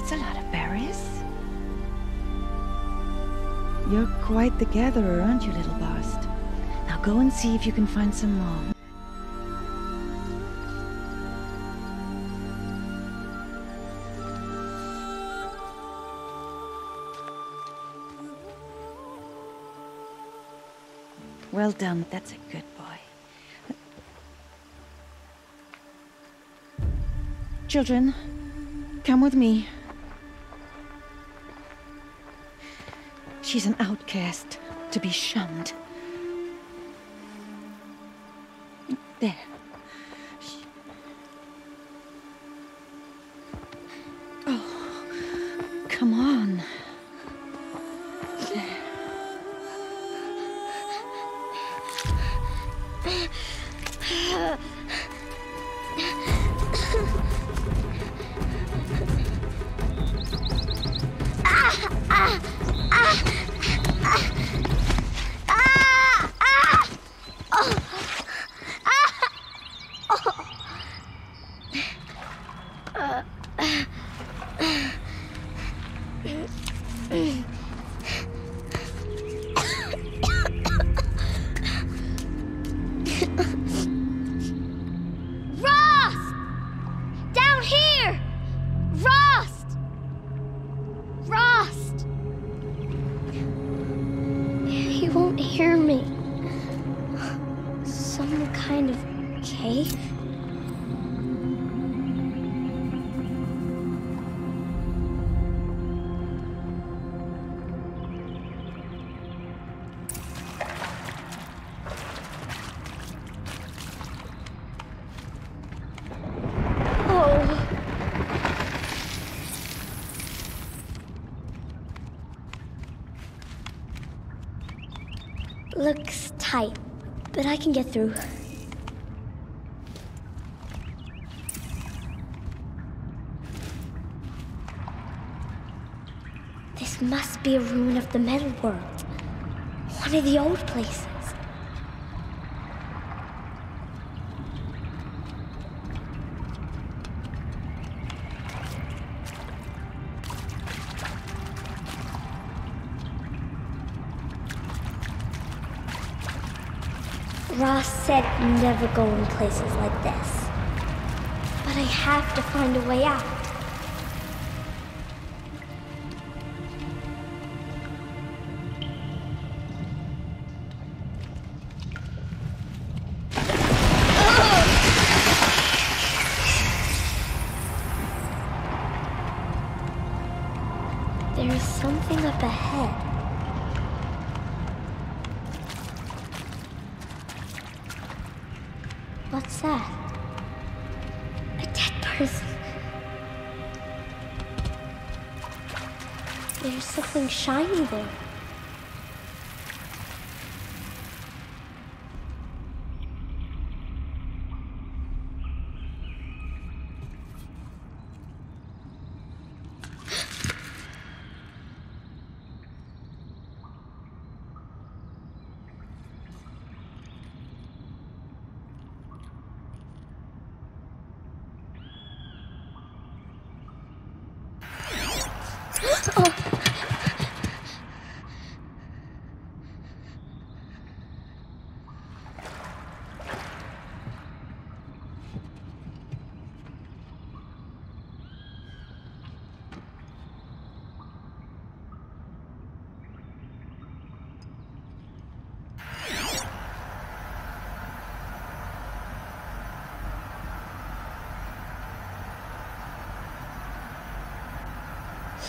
That's a lot of berries. You're quite the gatherer, aren't you, little Bast? Now go and see if you can find some more. Well done. That's a good boy. Children, come with me. She's an outcast, to be shunned. Looks tight, but I can get through. This must be a ruin of the metal world. One of the old places. Never go in places like this. But I have to find a way out.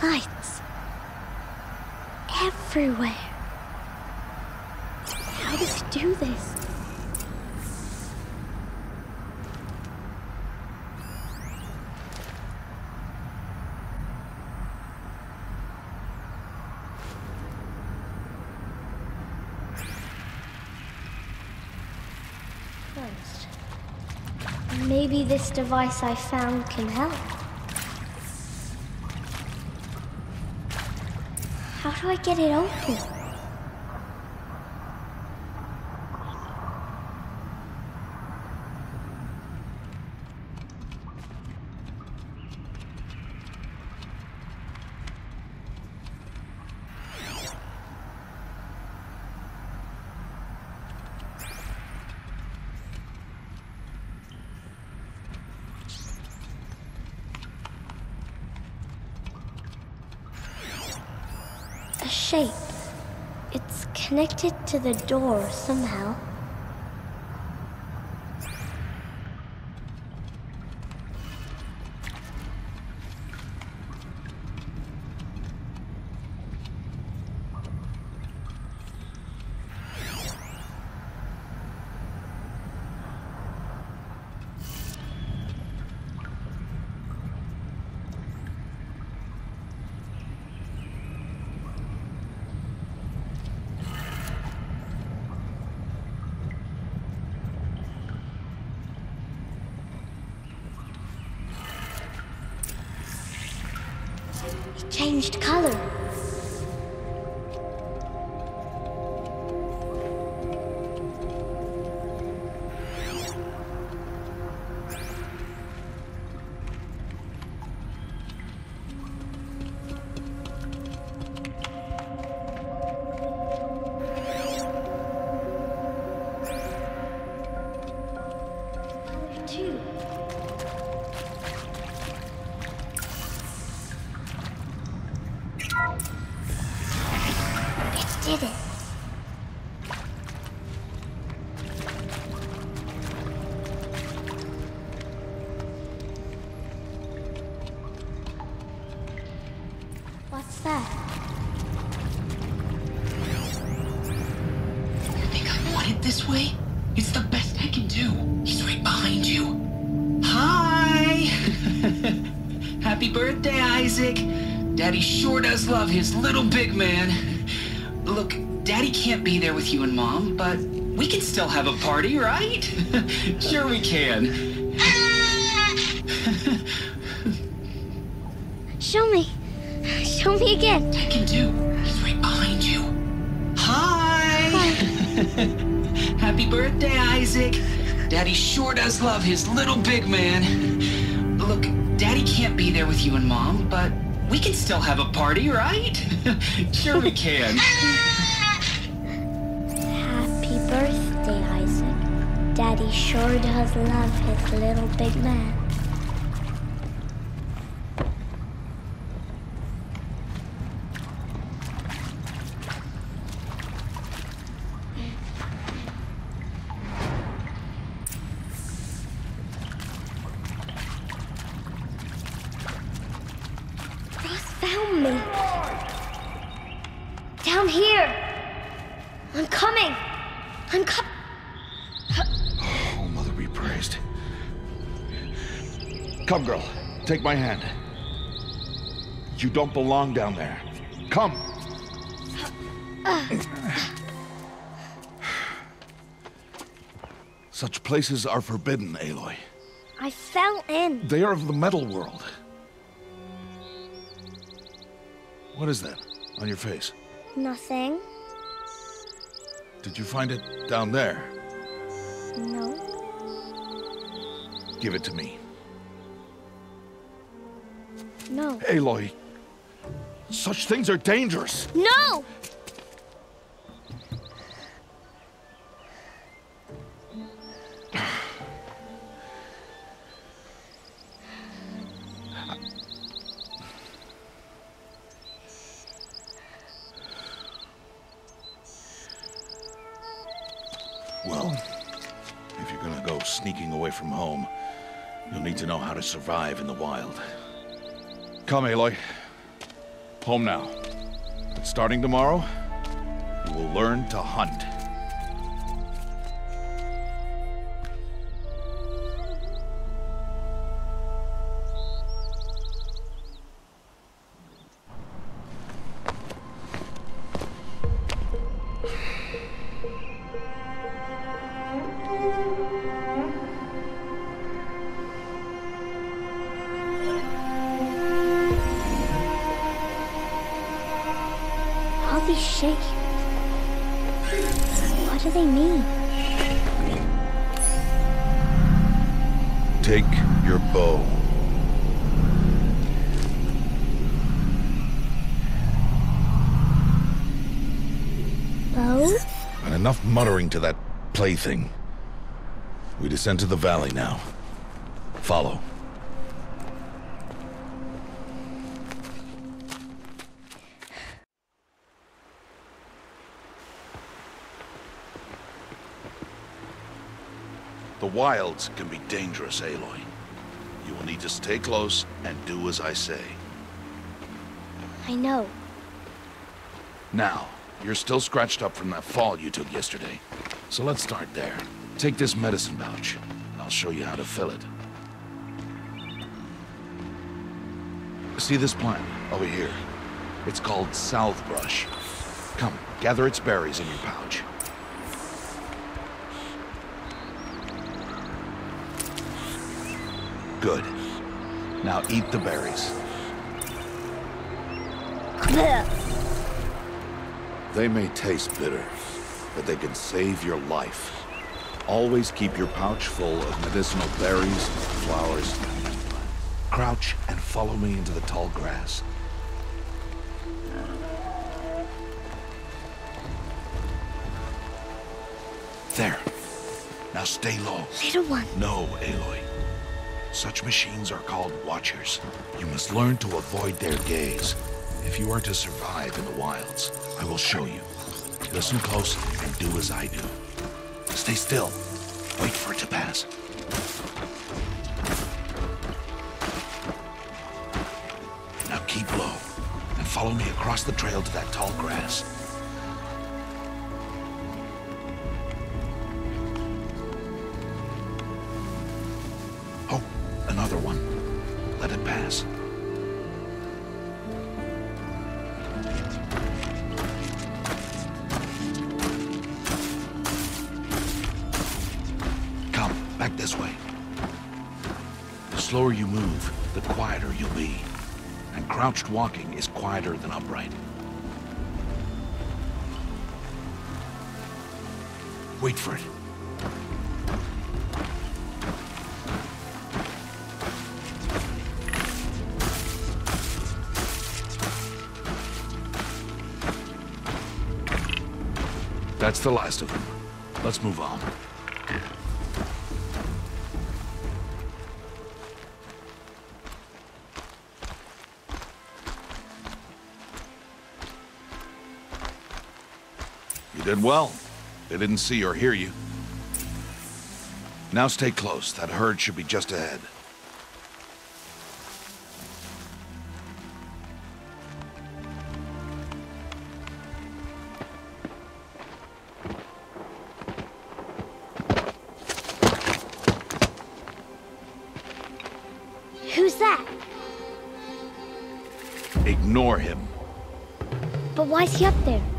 Lights. Everywhere. How does he do this? Maybe this device I found can help. Do I get it open? Shape. It's connected to the door somehow. Changed color. That? You think I want it this way? It's the best I can do. He's right behind you. Hi! Happy birthday, Isaac. Daddy sure does love his little big man. Look, Daddy can't be there with you and Mom, but we can still have a party, right? sure we can. Me again. I can do. He's right behind you. Hi! Happy birthday, Isaac. Daddy sure does love his little big man. Look, Daddy can't be there with you and Mom, but we can still have a party, right? sure we can. Happy birthday, Isaac. Daddy sure does love his little big man. My hand. You don't belong down there. Come. Such places are forbidden, Aloy. I fell in. They are of the metal world. What is that on your face? Nothing. Did you find it down there? No. Give it to me. No. Aloy, such things are dangerous. No! Well, if you're gonna go sneaking away from home, you'll need to know how to survive in the wild. Come, Aloy. Home now. But starting tomorrow, you will learn to hunt. What do they mean? Take your bow. Bow? And enough muttering to that plaything. We descend to the valley now. Follow. The wilds can be dangerous, Aloy. You will need to stay close and do as I say. I know. Now, you're still scratched up from that fall you took yesterday. So let's start there. Take this medicine pouch. I'll show you how to fill it. See this plant over here? It's called salve brush. Come, gather its berries in your pouch. Good. Now eat the berries. They may taste bitter, but they can save your life. Always keep your pouch full of medicinal berries, flowers. Crouch and follow me into the tall grass. There. Now stay low. Little one. No, Aloy. Such machines are called Watchers. You must learn to avoid their gaze. If you are to survive in the wilds, I will show you. Listen close and do as I do. Stay still. Wait for it to pass. Now keep low and follow me across the trail to that tall grass. Slower you move, the quieter you'll be. And crouched walking is quieter than upright. Wait for it. That's the last of them. Let's move on. Did well. They didn't see or hear you. Now stay close. That herd should be just ahead. Who's that? Ignore him. But why's he up there?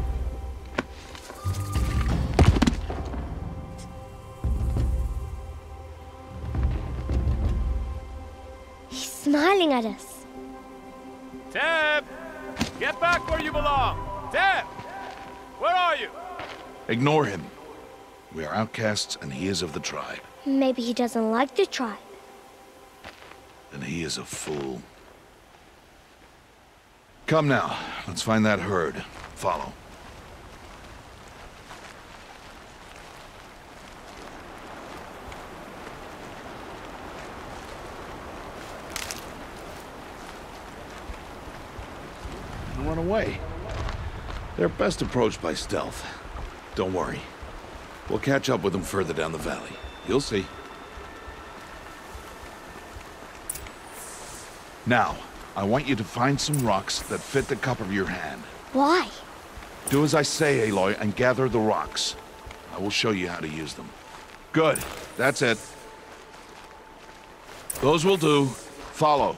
Ignore him. We are outcasts, and he is of the tribe. Maybe he doesn't like the tribe. And he is a fool. Come now. Let's find that herd. Follow. Run away. They're best approached by stealth. Don't worry. We'll catch up with them further down the valley. You'll see. Now, I want you to find some rocks that fit the cup of your hand. Why? Do as I say, Aloy, and gather the rocks. I will show you how to use them. Good. That's it. Those will do. Follow.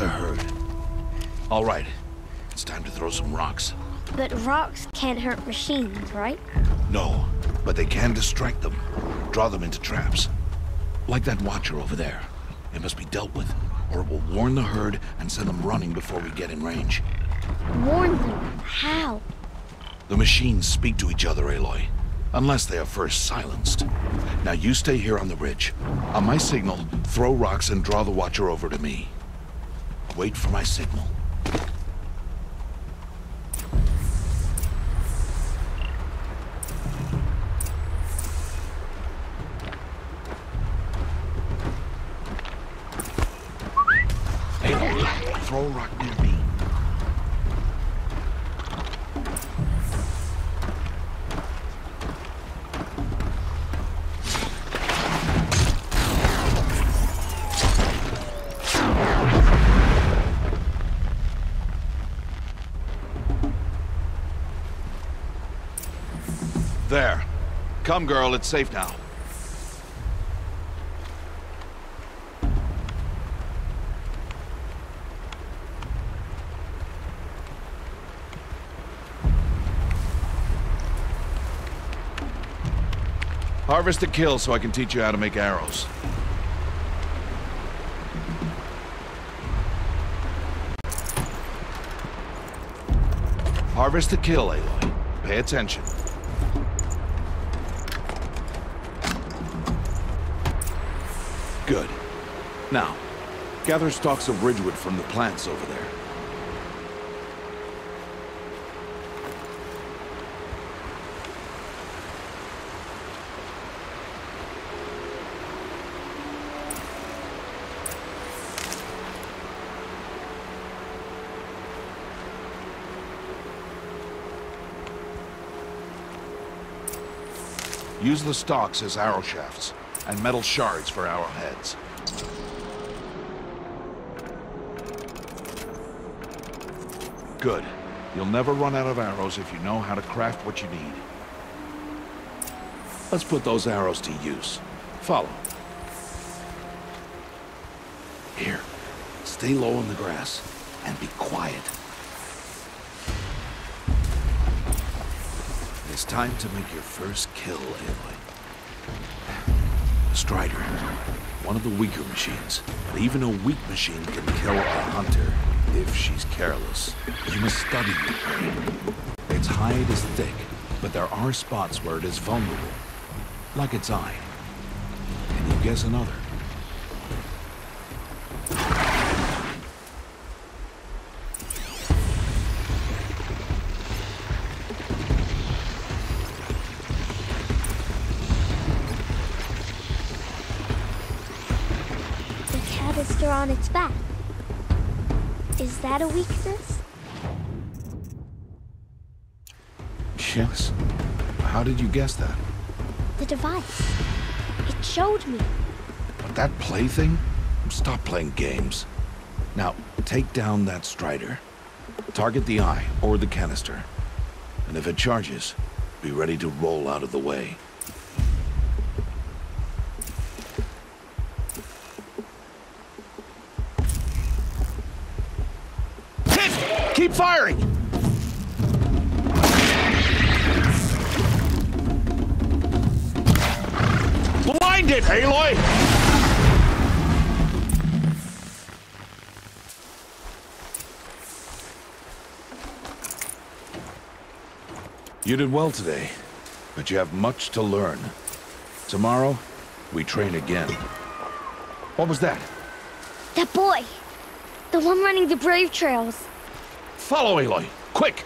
The herd. All right. It's time to throw some rocks. But rocks can't hurt machines, right? No, but they can distract them. Draw them into traps. Like that watcher over there. It must be dealt with, or it will warn the herd and send them running before we get in range. Warn them. How? The machines speak to each other, Aloy. Unless they are first silenced. Now you stay here on the ridge. On my signal, throw rocks and draw the Watcher over to me. Wait for my signal. Come, girl, it's safe now. Harvest a kill so I can teach you how to make arrows. Harvest the kill, Aloy. Pay attention. Good. Now, gather stalks of ridgewood from the plants over there. Use the stalks as arrow shafts, and metal shards for arrowheads. Good. You'll never run out of arrows if you know how to craft what you need. Let's put those arrows to use. Follow. Here. Stay low in the grass, and be quiet. It's time to make your first kill, Aloy. Strider. One of the weaker machines. But even a weak machine can kill a hunter if she's careless. You must study prey. Its hide is thick, but there are spots where it is vulnerable. Like its eye. Can you guess another? That a weakness? Yes. How did you guess that? The device. It showed me. But that plaything? Stop playing games. Now, take down that Strider. Target the eye or the canister. And if it charges, be ready to roll out of the way. Hit! Keep firing! Blind it, Aloy! You did well today, but you have much to learn. Tomorrow, we train again. What was that? That boy. The one running the brave trails. Follow Aloy, quick!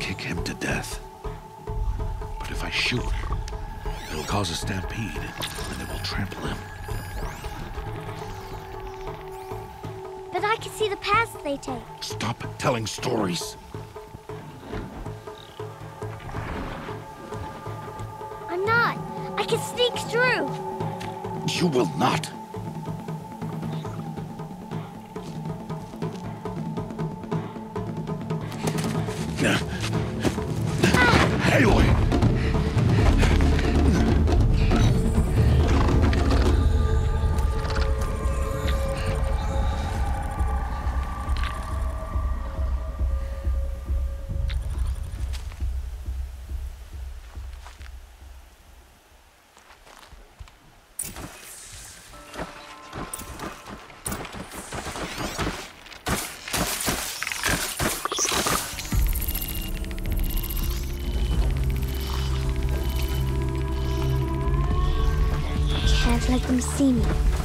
Kick him to death. But if I shoot, it'll cause a stampede, and they will trample him. But I can see the paths they take. Stop telling stories. I'm not. I can sneak through. You will not. See me.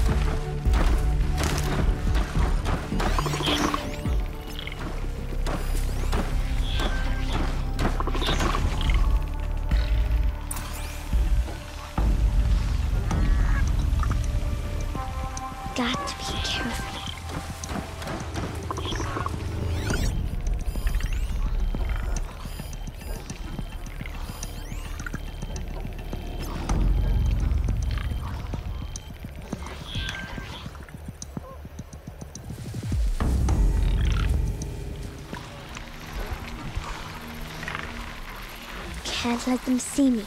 Let them see me.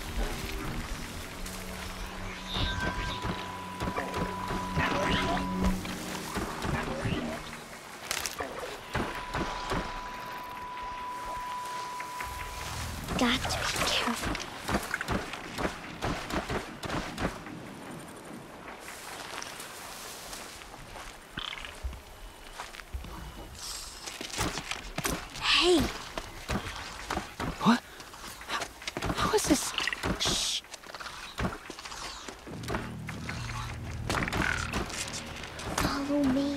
Follow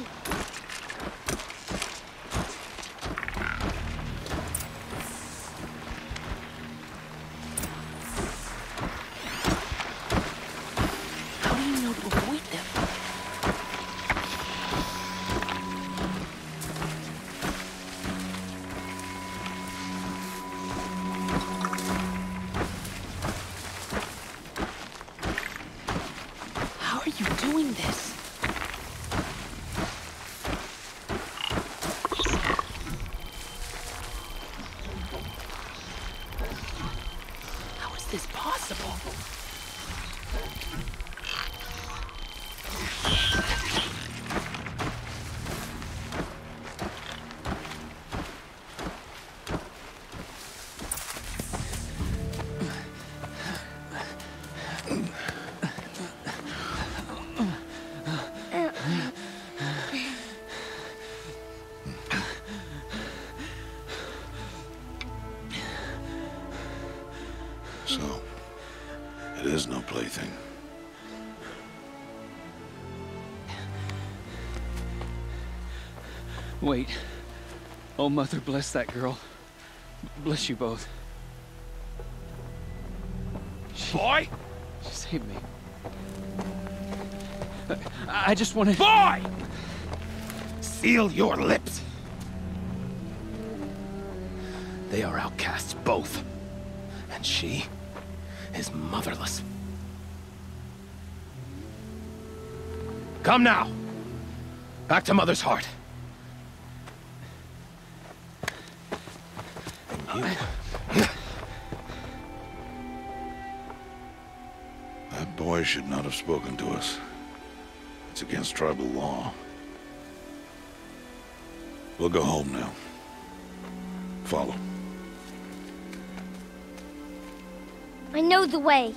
Wait. Oh, Mother, bless that girl. Bless you both. She, Boy! she saved me. I, I just wanted. Boy! Seal your lips. They are outcasts, both. And she is motherless. Come now. Back to Mother's heart. That boy should not have spoken to us. It's against tribal law. We'll go home now. Follow. I know the way.